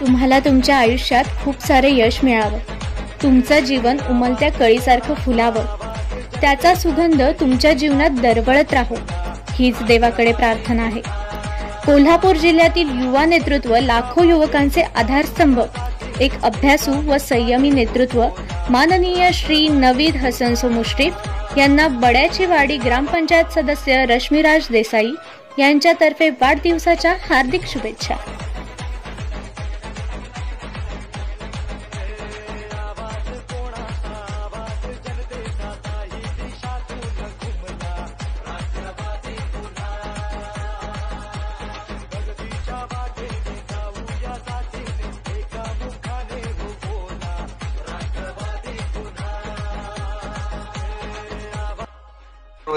तुम्हाला तुमच्या आयुष्यात खूप सारे यश मिळावं. तुमचं जीवन उमलत्या कळीसारखं फुलावं. त्याचा सुगंध तुमच्या जीवनात दरवळत राहो. हीच देवाकडे प्रार्थना आहे. कोल्हापूर जिल्ह्यातील युवा नेतृत्व लाखो युवकांचे आधारस्तंभ. एक अभ्यासू व संयमी नेतृत्व माननीय श्री नवीद हसन मुश्रीफ यांना बड्याची वाडी ग्रामपंचायत सदस्य रश्मीराज देसाई यांच्यातर्फे वाढदिवसाच्या हार्दिक शुभेच्छा.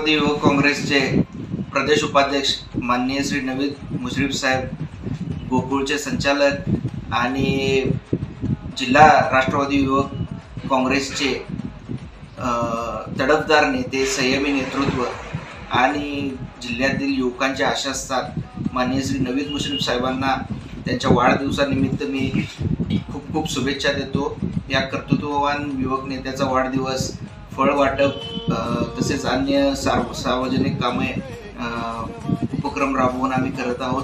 राष्ट्रवादी युवक काँग्रेसचे प्रदेश उपाध्यक्ष माननीय श्री नवीद मुश्रीफ साहेब गोकुळचे संचालक आणि जिल्हा राष्ट्रवादी युवक काँग्रेसचे तडफदार नेते संयमी नेतृत्व आणि जिल्ह्यातील युवकांचे आशास्तात माननीय श्री नवीद मुश्रीफ साहेबांना त्यांच्या वाढदिवसानिमित्त मी खूप खूप शुभेच्छा देतो. या कर्तृत्ववान युवक नेत्याचा वाढदिवस फळ वाटप तसेच अन्य सार्व सार्वजनिक कामे उपक्रम राबवून आम्ही करत आहोत.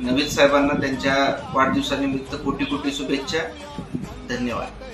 नवीन साहेबांना त्यांच्या वाढदिवसानिमित्त कोटी कोटी शुभेच्छा. धन्यवाद.